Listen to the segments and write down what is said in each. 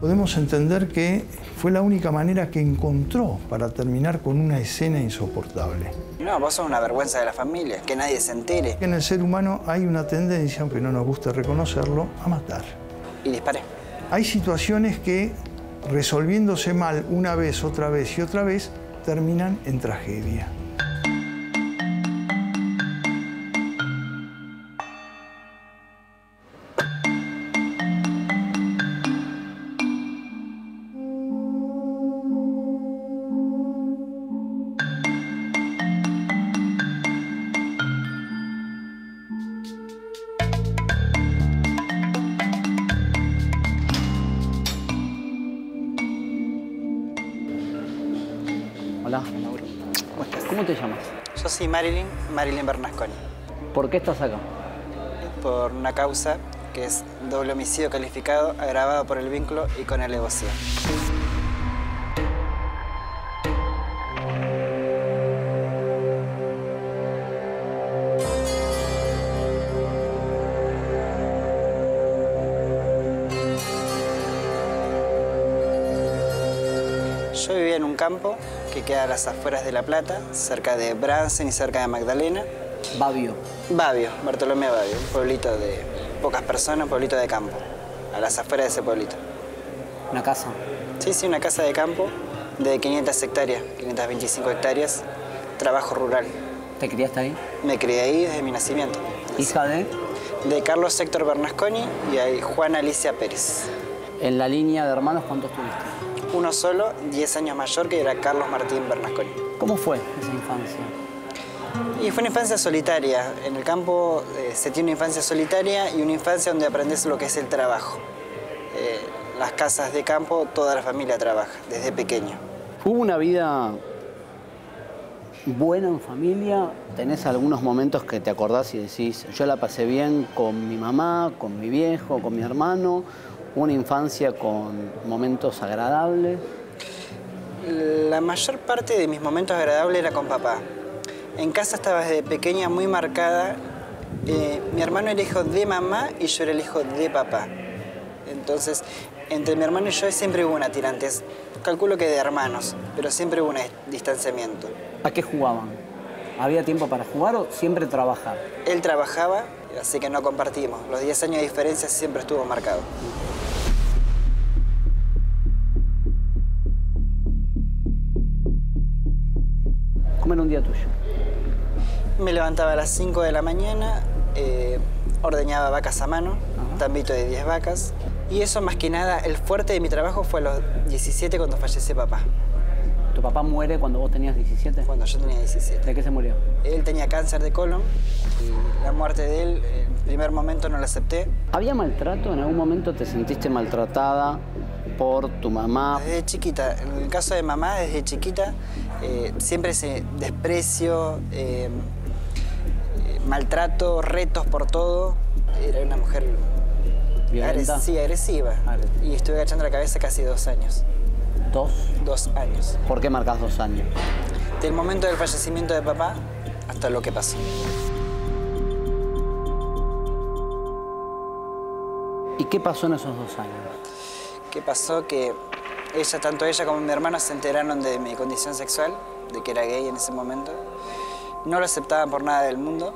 Podemos entender que fue la única manera que encontró para terminar con una escena insoportable. No, vos sos una vergüenza de la familia, que nadie se entere. En el ser humano hay una tendencia, aunque no nos guste reconocerlo, a matar. Y disparé. Hay situaciones que, resolviéndose mal una vez, otra vez y otra vez, terminan en tragedia. ¿Cómo te llamas? Yo soy Marilyn, Marilyn Bernasconi, ¿Por qué estás acá? por una causa que es doble homicidio calificado agravado por el vínculo y con alevosía. Yo vivía en un campo que queda a las afueras de La Plata, cerca de Bransen y cerca de Magdalena. Babio. Babio, Bartolomé Babio, un pueblito de pocas personas, un pueblito de campo, a las afueras de ese pueblito. Una casa. Sí, sí, una casa de campo de 500 hectáreas, 525 hectáreas, trabajo rural. ¿Te criaste ahí? Me crié ahí desde mi nacimiento. Hija de. De Carlos Héctor Bernasconi y Juana Alicia Pérez. En la línea de hermanos, ¿cuántos tuviste? Uno solo, 10 años mayor, que era Carlos Martín Bernasconi. ¿Cómo fue esa infancia? Y fue una infancia solitaria. En el campo eh, se tiene una infancia solitaria y una infancia donde aprendes lo que es el trabajo. Eh, las casas de campo, toda la familia trabaja, desde pequeño. ¿Hubo una vida buena en familia? ¿Tenés algunos momentos que te acordás y decís, yo la pasé bien con mi mamá, con mi viejo, con mi hermano? ¿Una infancia con momentos agradables? La mayor parte de mis momentos agradables era con papá. En casa estaba desde pequeña muy marcada. eh, mi hermano era hijo de mamá y yo era el hijo de papá. Entonces, entre mi hermano y yo siempre hubo una tirantes. Calculo que de hermanos, pero siempre hubo un distanciamiento. ¿A qué jugaban? ¿Había tiempo para jugar o siempre trabajar? Él trabajaba, así que no compartimos. Los 10 años de diferencia siempre estuvo marcado. ¿Cómo era un día tuyo? Me levantaba a las 5 de la mañana, eh, ordeñaba vacas a mano, un tambito de 10 vacas. Y eso más que nada, el fuerte de mi trabajo fue a los 17 cuando falleció papá, ¿Tu papá muere cuando vos tenías 17? cuando yo tenía 17. ¿De qué se murió? Él tenía cáncer de colon y la muerte de él, en primer momento no la acepté. ¿Había maltrato? ¿En algún momento te sentiste maltratada por tu mamá? Desde chiquita, en el caso de mamá, desde chiquita, eh, siempre ese desprecio, eh, eh, maltrato, retos por todo. Era una mujer ¿Violenta? agres- sí, agresiva. Agresiva. Y estuve agachando la cabeza casi dos años. ¿Dos? Dos años. ¿Por qué marcas dos años? Del momento del fallecimiento de papá hasta lo que pasó. ¿Y qué pasó en esos dos años? ¿Qué pasó? Que ella, tanto ella como mi hermano se enteraron de mi condición sexual, de que era gay en ese momento. No lo aceptaban por nada del mundo.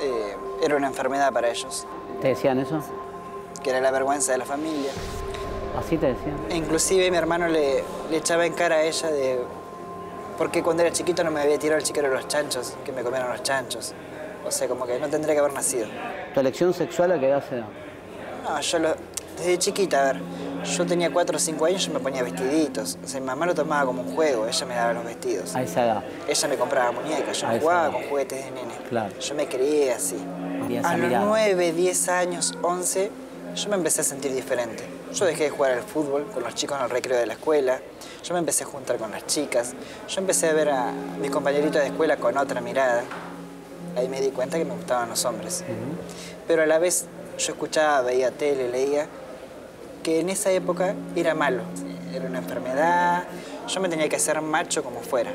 Eh, era una enfermedad para ellos, ¿Te decían eso? que era la vergüenza de la familia. ¿Así te decían? E inclusive mi hermano le, le echaba en cara a ella de... Porque cuando era chiquito no me había tirado el chiquero de los chanchos, que me comieron los chanchos. O sea, como que no tendría que haber nacido. ¿Tu elección sexual a qué edad se da? No, yo lo, desde chiquita, a ver, yo tenía 4 o 5 años, yo me ponía vestiditos. O sea, mi mamá lo tomaba como un juego, ella me daba los vestidos. A esa edad. Ella me compraba muñecas, yo A jugaba con juguetes de nene. Claro. Yo me crié así. Y A los mirada. 9, 10 años, 11, yo me empecé a sentir diferente. Yo dejé de jugar al fútbol con los chicos en el recreo de la escuela. Yo me empecé a juntar con las chicas. Yo empecé a ver a mis compañeritos de escuela con otra mirada. Ahí me di cuenta que me gustaban los hombres. Pero a la vez yo escuchaba, veía tele, leía, que en esa época era malo. Era una enfermedad. Yo me tenía que hacer macho como fuera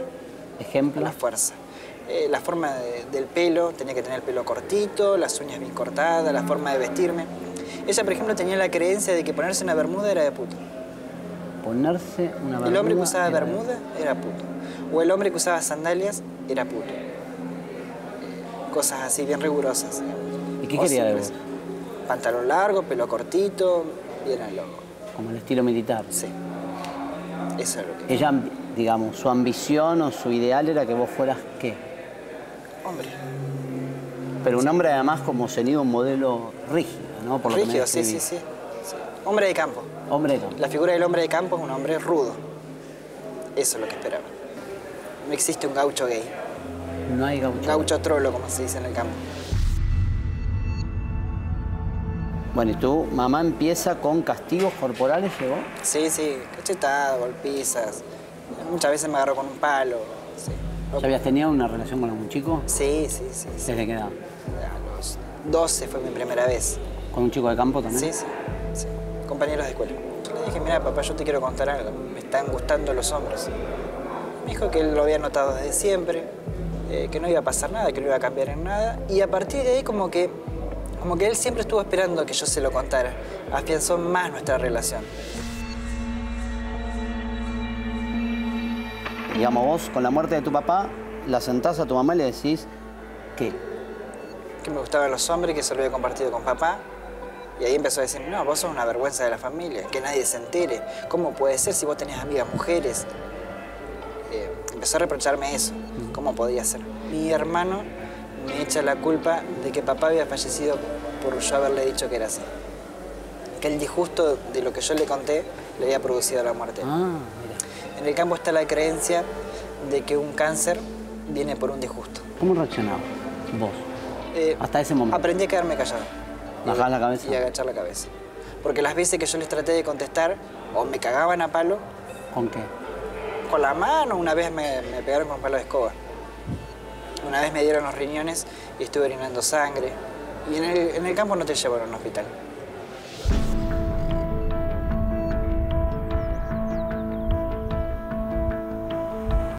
¿Ejemplo? la fuerza. Eh, la forma de- del pelo, tenía que tener el pelo cortito, las uñas bien cortadas, la forma de vestirme. Ella, por ejemplo, tenía la creencia de que ponerse una bermuda era de puto. Ponerse una bermuda. El hombre que usaba era- bermuda era puto. O el hombre que usaba sandalias era puto. Cosas así bien rigurosas. ¿Y qué O quería de vos? Pantalón largo, pelo cortito, al loco. Como el estilo militar. Sí. Eso es lo que... Ella, digamos, su ambición o su ideal era que vos fueras qué. Hombre. Pero un hombre además como senido un modelo rígido, ¿no? Por lo Rígido, sí, sí, sí, sí. Hombre de campo. Hombre de campo. La figura del hombre de campo es un hombre rudo. Eso es lo que esperaba. No existe un gaucho gay. No hay gaucho. Gaucho trolo, como se dice en el campo. Bueno, y tu mamá empieza con castigos corporales, ¿llegó? Sí, sí, cachetadas, golpizas. Muchas veces me agarró con un palo. Sí, ¿Ya habías tenido una relación con algún chico? sí, sí. sí, sí. ¿Desde qué edad? A los 12 fue mi primera vez. ¿Con un chico de campo también? Sí, sí, sí. Compañeros de escuela. Le dije, mira, papá, yo te quiero contar algo. Me están gustando los hombres. Me dijo que él lo había notado desde siempre, eh, que no iba a pasar nada, que no iba a cambiar en nada. Y a partir de ahí, como que, como que él siempre estuvo esperando que yo se lo contara. Afianzó más nuestra relación. Digamos, vos con la muerte de tu papá, la sentás a tu mamá y le decís, ¿qué? Que me gustaban los hombres, que se lo había compartido con papá. Y ahí empezó a decir, no, vos sos una vergüenza de la familia, que nadie se entere. ¿Cómo puede ser si vos tenés amigas mujeres? Eh, empezó a reprocharme eso. ¿Cómo podía ser? Mi hermano me echa la culpa de que papá había fallecido por yo haberle dicho que era así. Que el disgusto de lo que yo le conté le había producido la muerte. Ah, mira. En el campo está la creencia de que un cáncer viene por un disgusto. ¿Cómo reaccionabas vos? Eh, Hasta ese momento. Aprendí a quedarme callado. Bajar la cabeza. Y agachar la cabeza. Porque las veces que yo les traté de contestar, o me cagaban a palo, ¿Con qué? con la mano, una vez me, me pegaron con palo de escoba. Una vez me dieron los riñones y estuve orinando sangre. Y en el, en el campo no te llevan a un hospital.